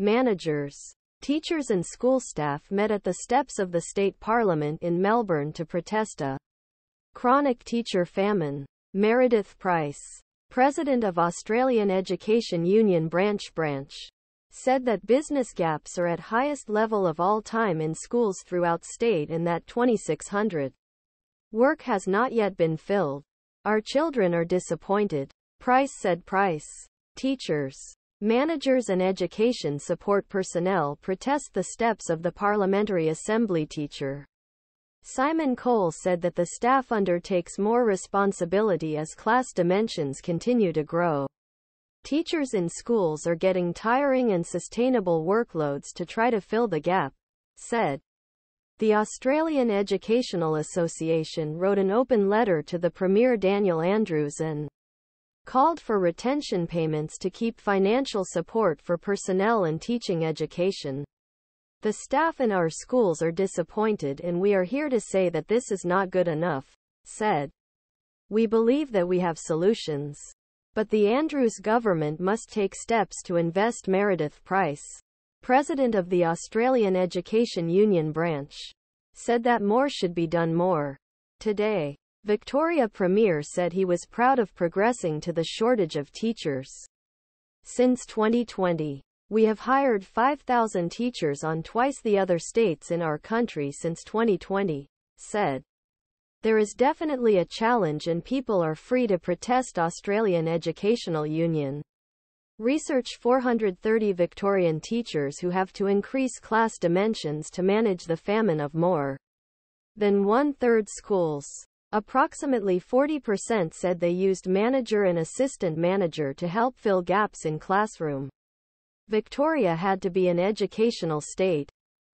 managers, teachers and school staff met at the steps of the state parliament in Melbourne to protest a chronic teacher famine. Meredith Price, president of Australian Education Union Branch Branch, said that business gaps are at highest level of all time in schools throughout state and that 2600 work has not yet been filled. Our children are disappointed. Price said Price. Teachers, managers and education support personnel protest the steps of the Parliamentary Assembly teacher. Simon Cole said that the staff undertakes more responsibility as class dimensions continue to grow. Teachers in schools are getting tiring and sustainable workloads to try to fill the gap, said. The Australian Educational Association wrote an open letter to the Premier Daniel Andrews and called for retention payments to keep financial support for personnel and teaching education. The staff in our schools are disappointed and we are here to say that this is not good enough, said. We believe that we have solutions. But the Andrews government must take steps to invest Meredith Price, president of the Australian Education Union branch, said that more should be done more. Today, Victoria Premier said he was proud of progressing to the shortage of teachers. Since 2020, we have hired 5,000 teachers on twice the other states in our country since 2020, said. There is definitely a challenge and people are free to protest Australian Educational Union. Research 430 Victorian teachers who have to increase class dimensions to manage the famine of more than one-third schools. Approximately 40% said they used manager and assistant manager to help fill gaps in classroom. Victoria had to be an educational state,